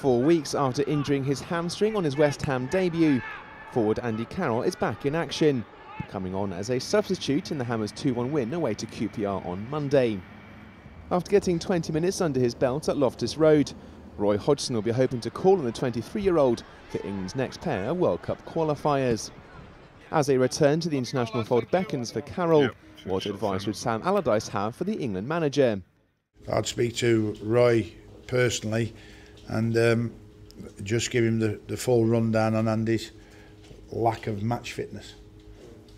Four weeks after injuring his hamstring on his West Ham debut, forward Andy Carroll is back in action, coming on as a substitute in the Hammers 2-1 win away to QPR on Monday. After getting 20 minutes under his belt at Loftus Road, Roy Hodgson will be hoping to call on the 23-year-old for England's next pair of World Cup qualifiers. As a return to the international fold beckons for Carroll, what advice would Sam Allardyce have for the England manager? I'd speak to Roy personally and um, just give him the, the full rundown on Andy's lack of match fitness.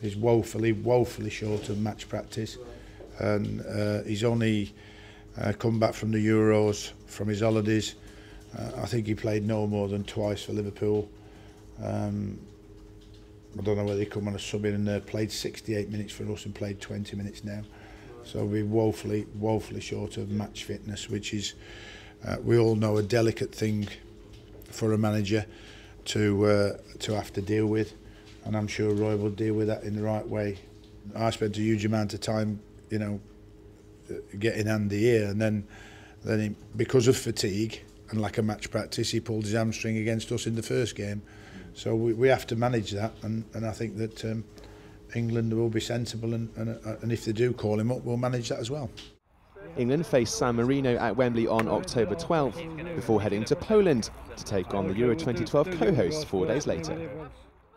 He's woefully, woefully short of match practice and uh, he's only uh, come back from the Euros, from his holidays. Uh, I think he played no more than twice for Liverpool. Um, I don't know whether he come on a sub in and uh, played 68 minutes for us and played 20 minutes now. So we're woefully, woefully short of match fitness, which is, uh, we all know, a delicate thing for a manager to uh, to have to deal with. And I'm sure Roy will deal with that in the right way. I spent a huge amount of time, you know, getting Andy here, and then, then he, because of fatigue and lack of match practice, he pulled his hamstring against us in the first game. So we, we have to manage that, and, and I think that um, England will be sensible, and, and, and if they do call him up, we'll manage that as well. England face San Marino at Wembley on October 12th, before heading to Poland to take on the Euro 2012 co-hosts four days later.